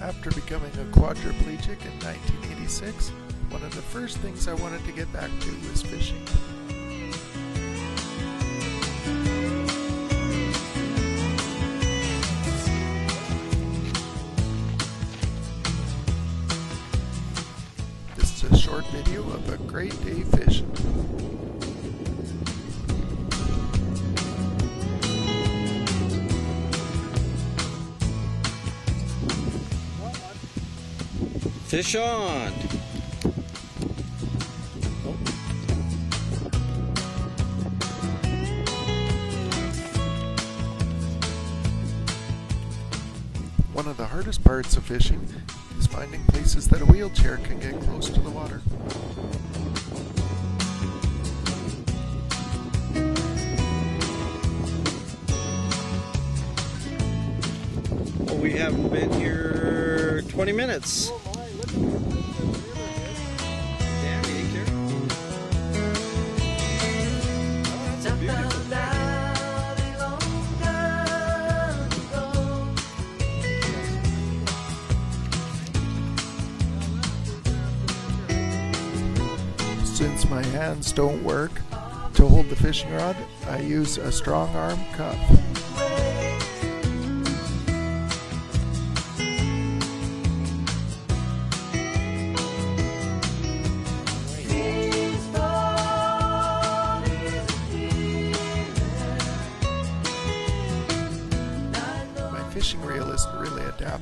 After becoming a quadriplegic in 1986, one of the first things I wanted to get back to was fishing. This is a short video of a great day fishing. Fish on. One of the hardest parts of fishing is finding places that a wheelchair can get close to the water. Well, we haven't been here 20 minutes. Since my hands don't work to hold the fishing rod, I use a Strong Arm cuff.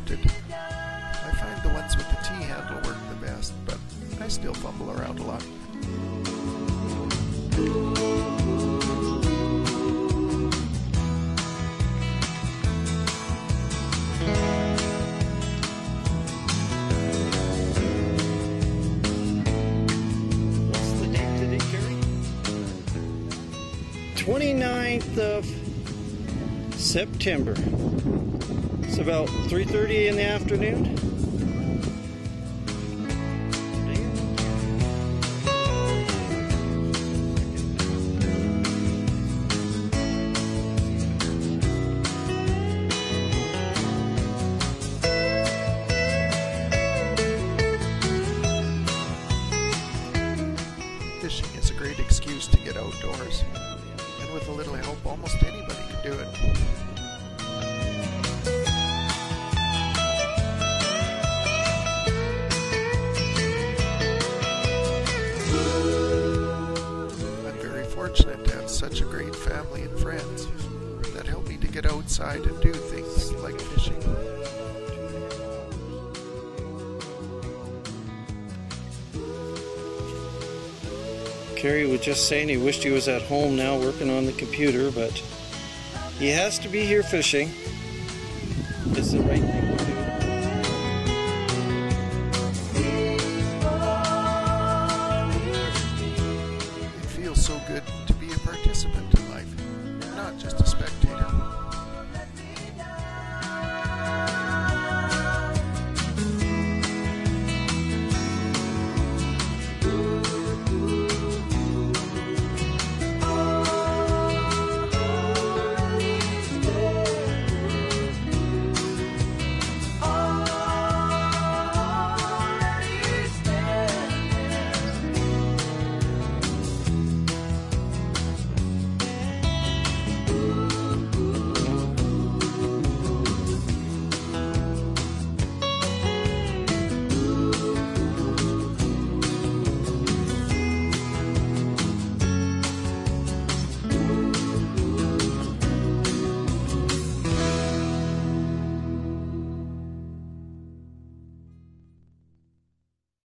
Really. I find the ones with the T handle work the best, but I still fumble around a lot. What's the date today, Kary? 29th of September. It's about 3.30 in the afternoon. Fishing is a great excuse to get outdoors, and with a little help, almost anybody can do it. family and friends that help me to get outside and do things like fishing. Kary was just saying he wished he was at home now working on the computer, but he has to be here fishing. It's the right thing. so good a participant in life, and not just a spectator.